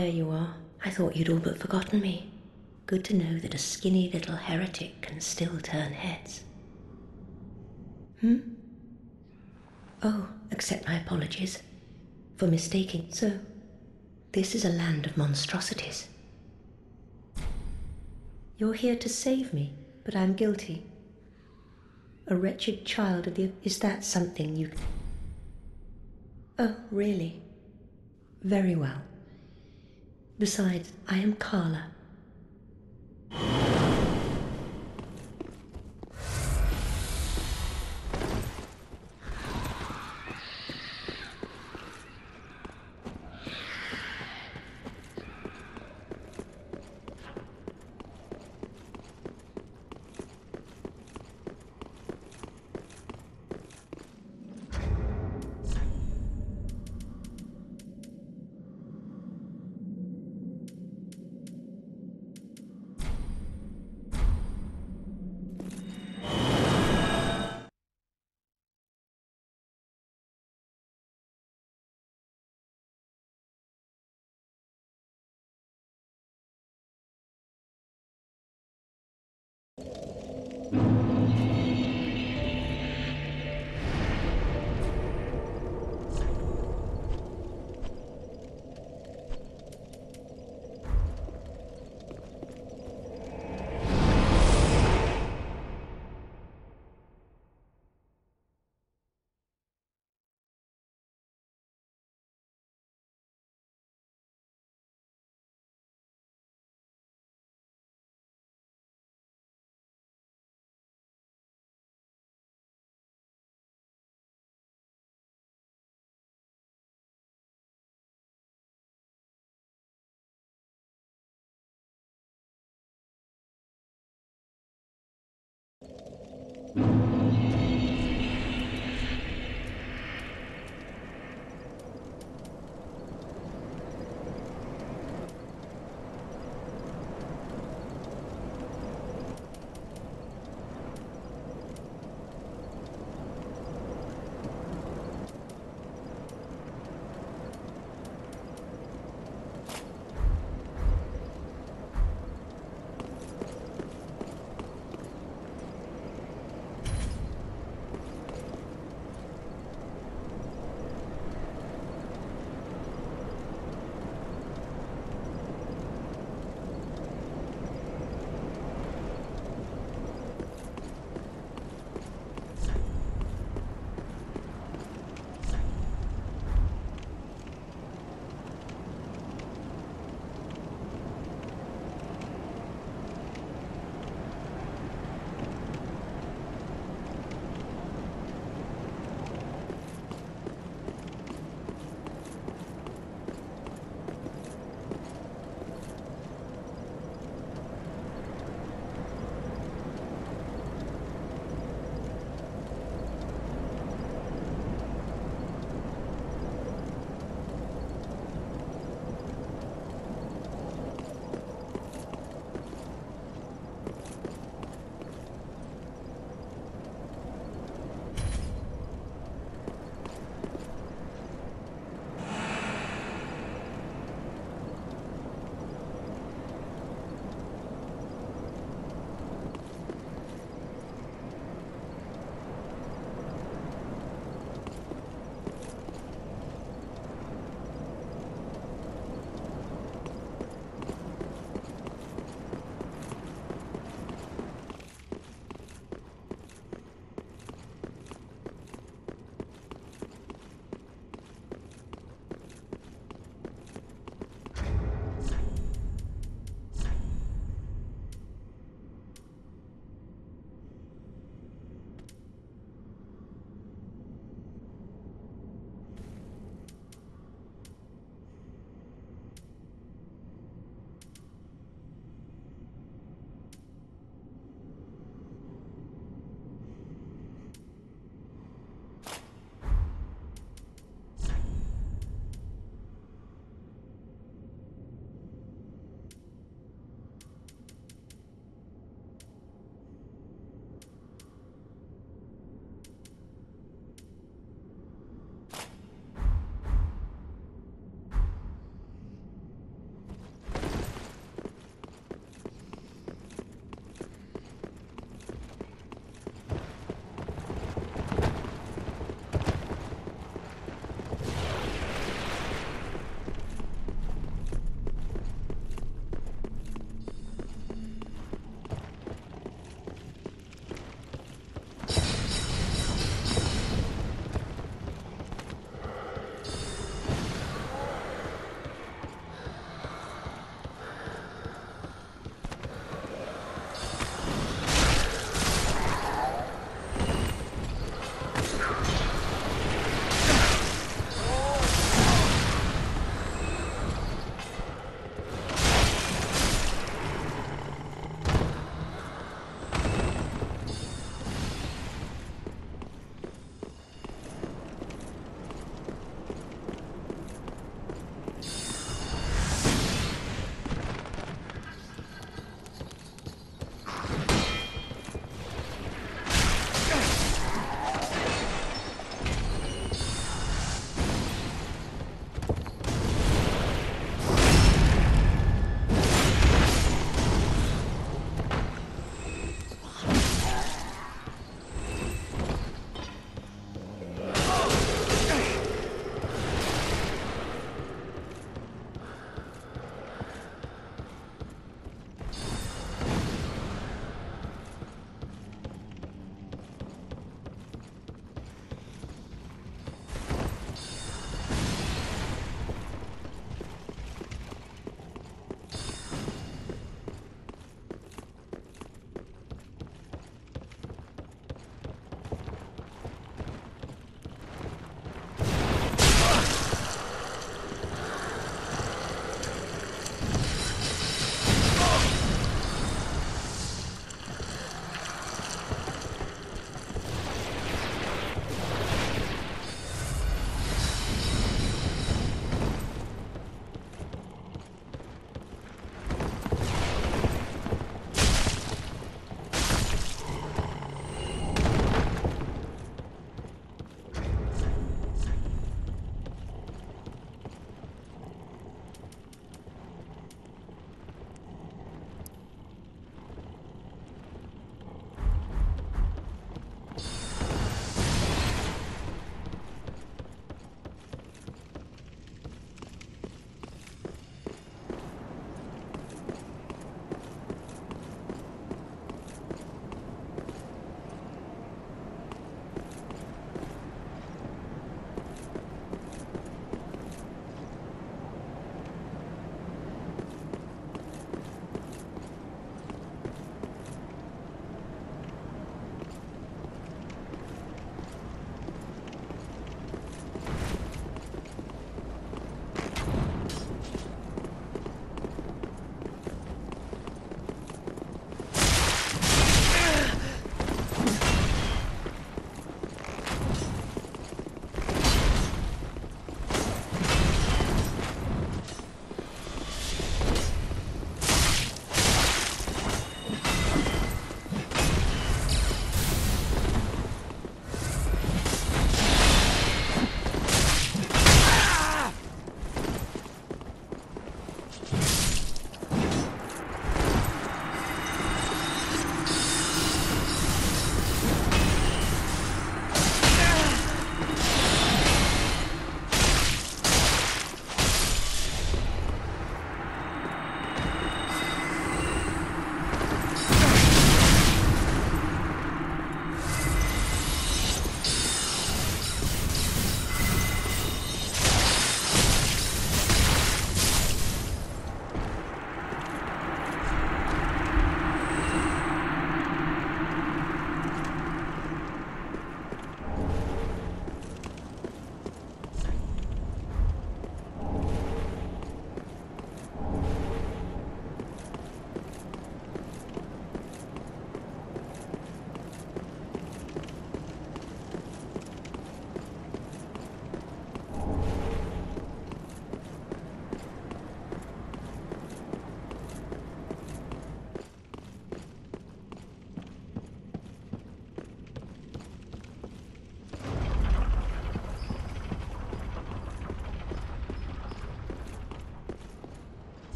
there you are. I thought you'd all but forgotten me. Good to know that a skinny little heretic can still turn heads. Hmm? Oh, accept my apologies for mistaking. So, this is a land of monstrosities. You're here to save me, but I'm guilty. A wretched child of the. Is that something you. Oh, really? Very well. Besides, I am Karla.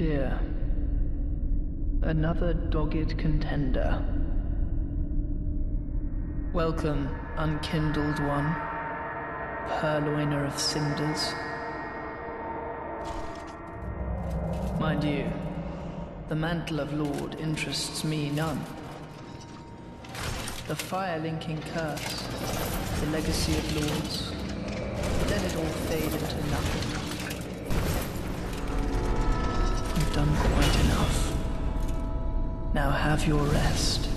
Dear. Another dogged contender. Welcome, unkindled one, purloiner of cinders. Mind you, the mantle of Lord interests me none. The fire-linking curse, the legacy of lords, let it all fade into nothing. Done quite enough. Now have your rest.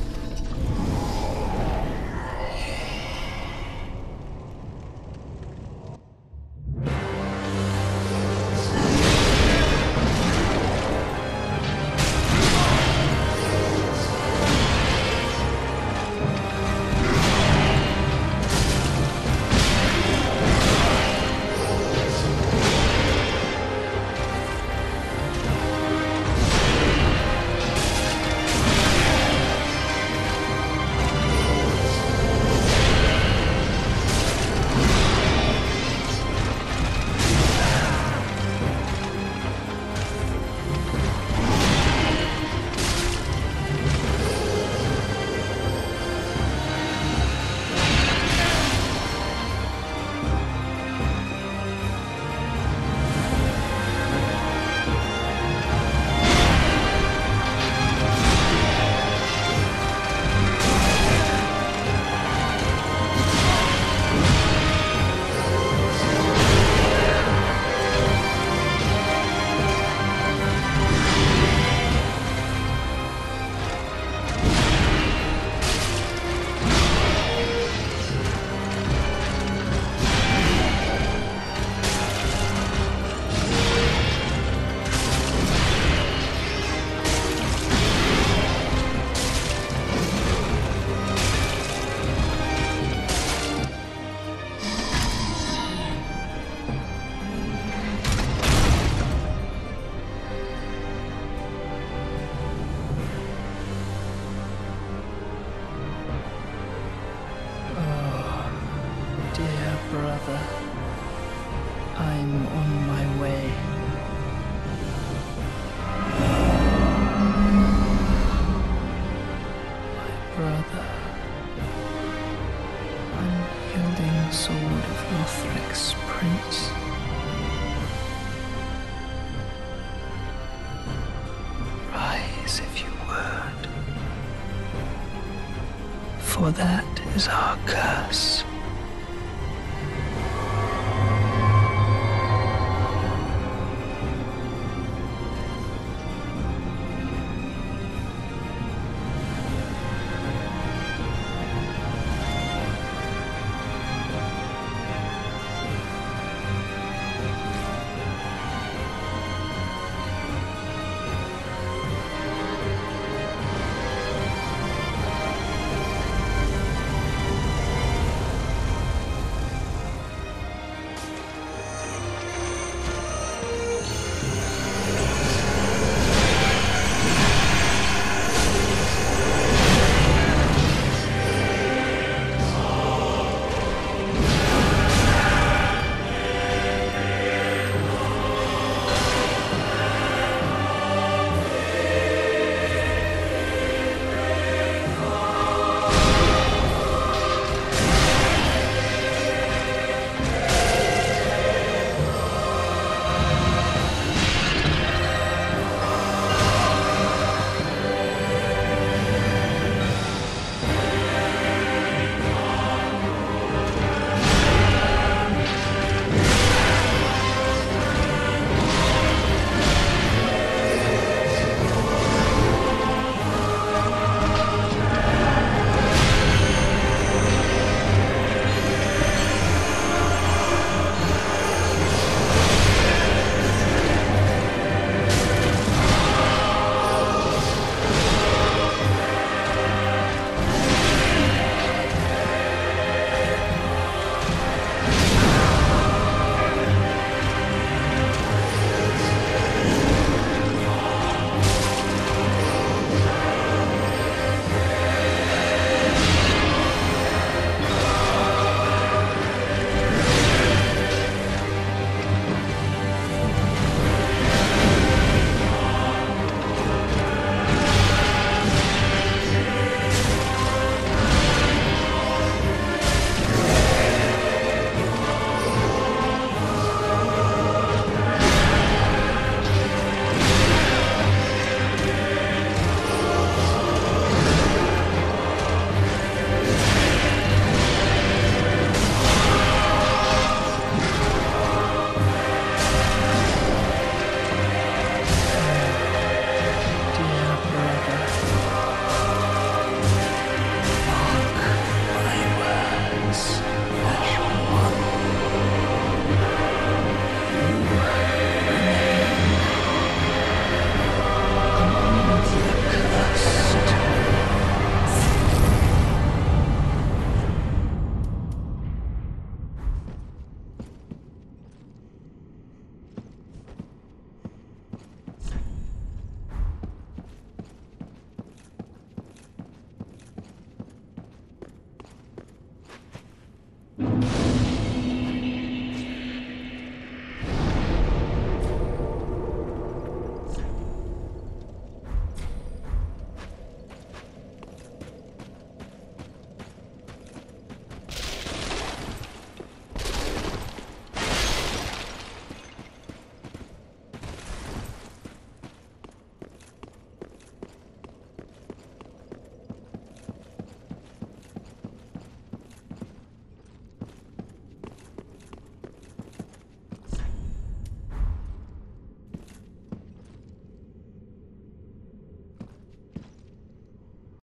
For that is our curse.